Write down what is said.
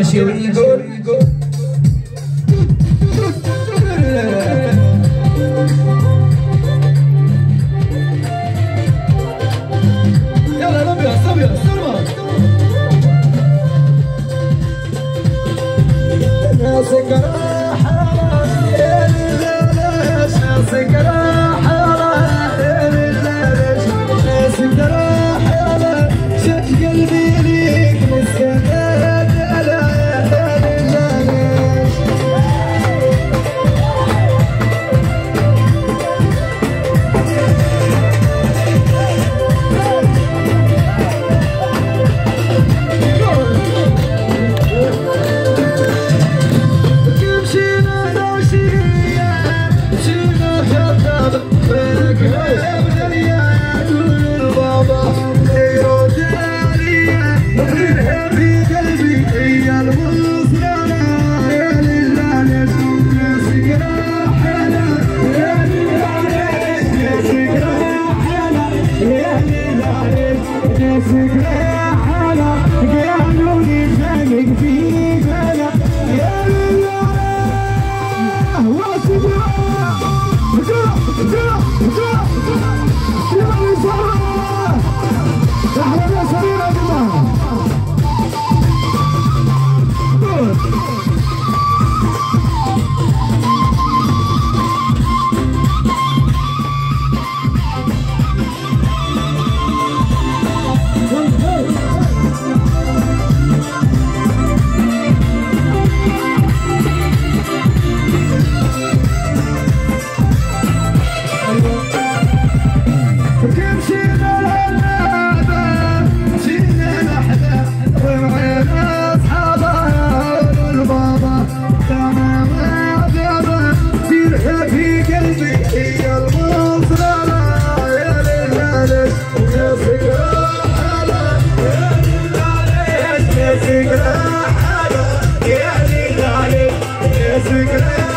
That's your go. That's your ego. respira Yeah.